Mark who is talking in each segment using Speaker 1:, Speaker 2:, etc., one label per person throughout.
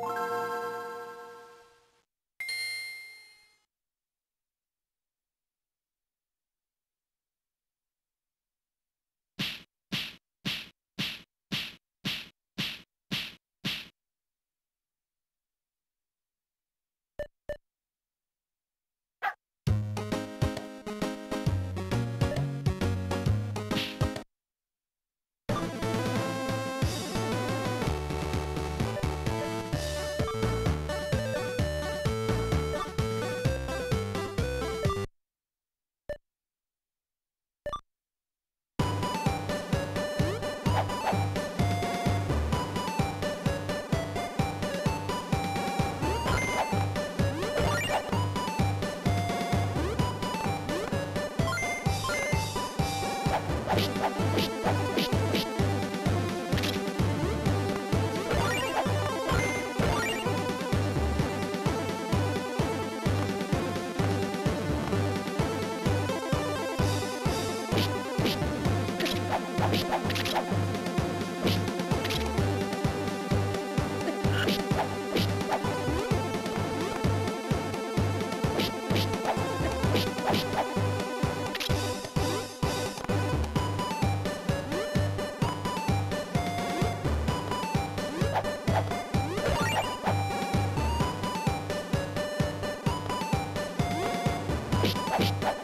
Speaker 1: you Thank you.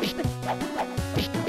Speaker 1: Thank you.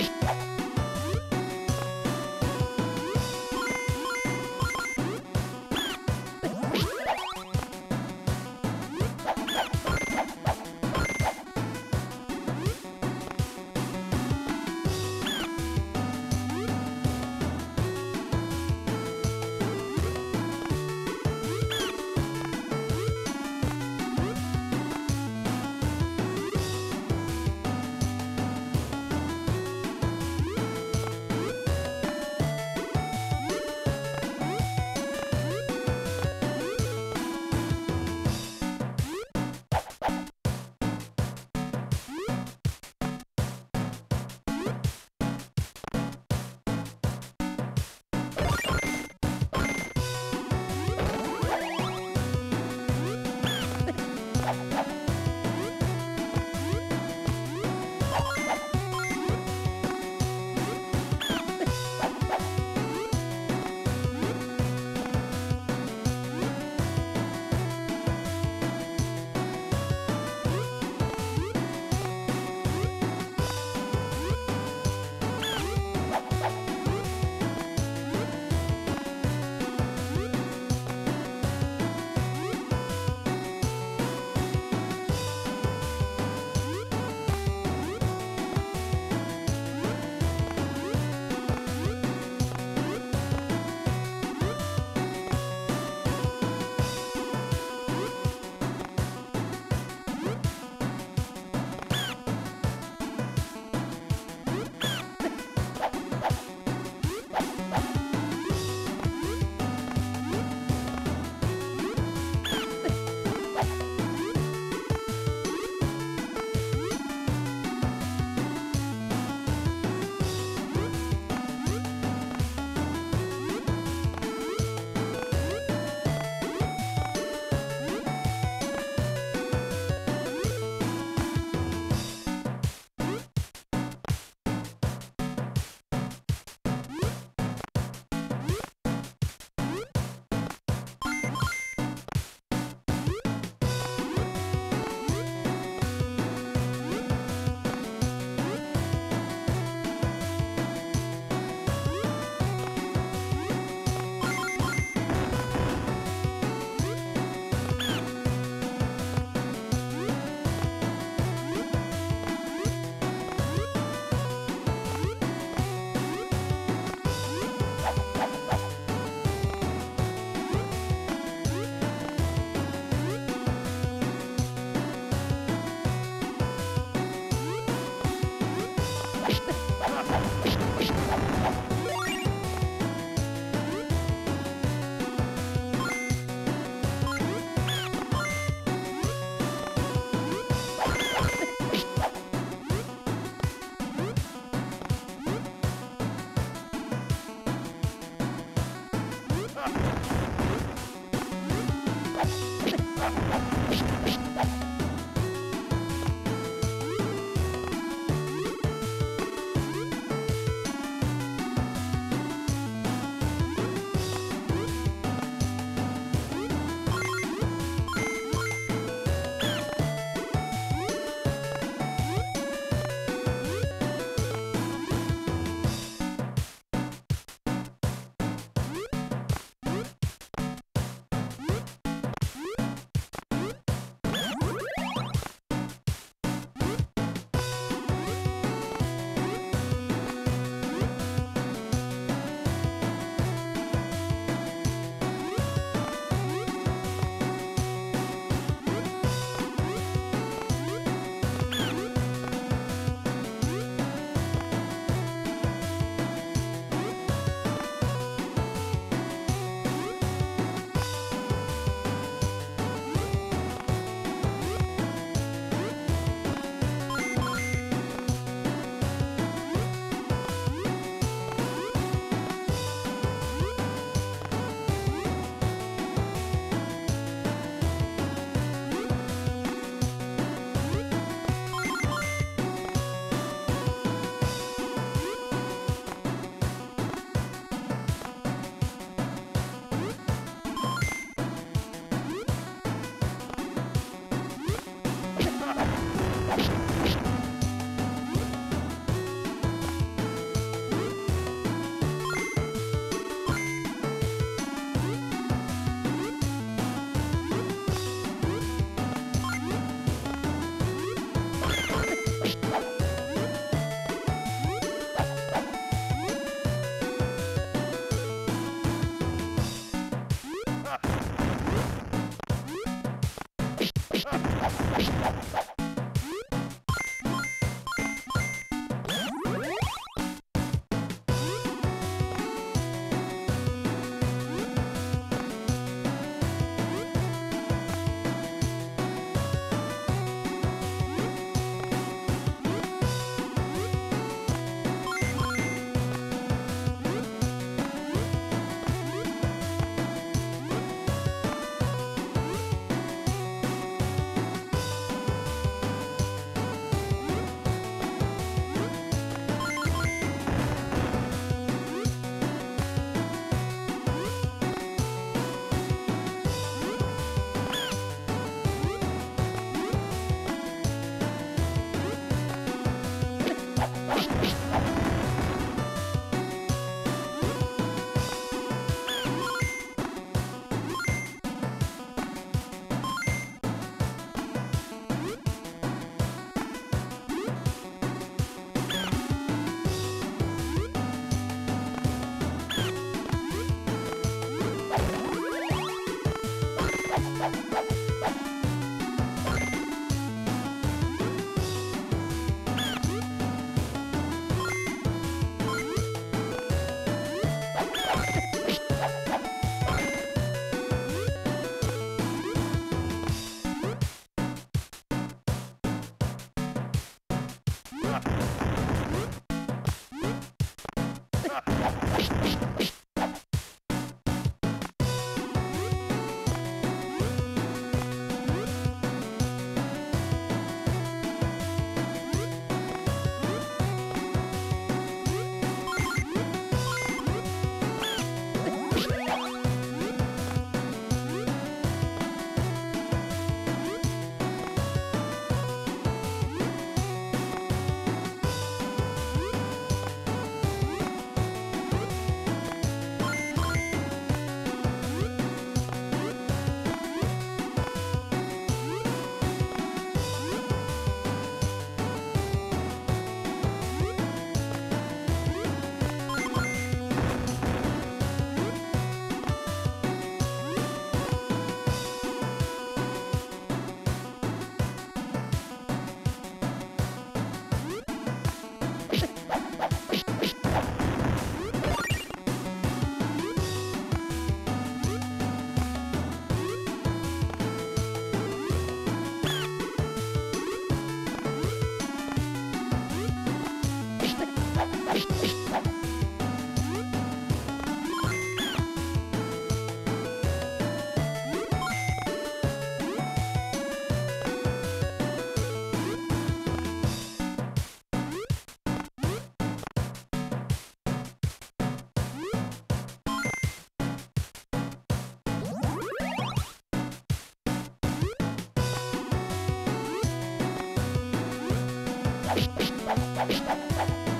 Speaker 1: Thank you.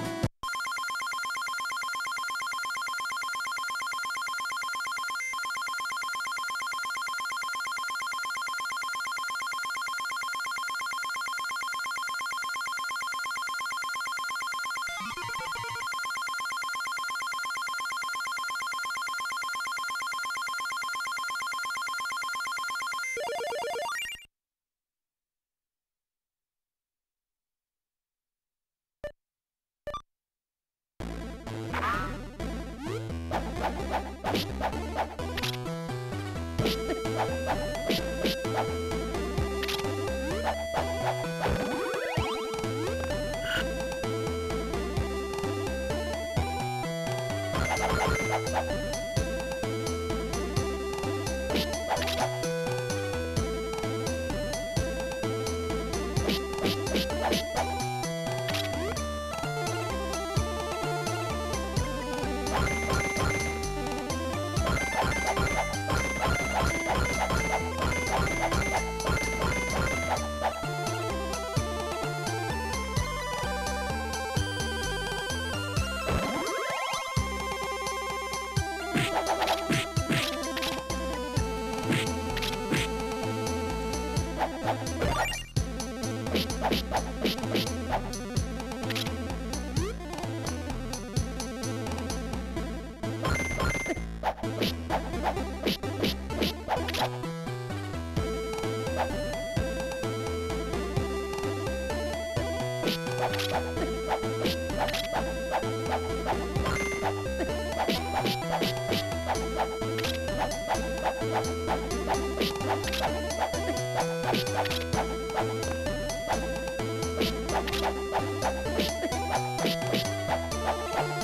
Speaker 1: フフフフ。Bye. Thank you.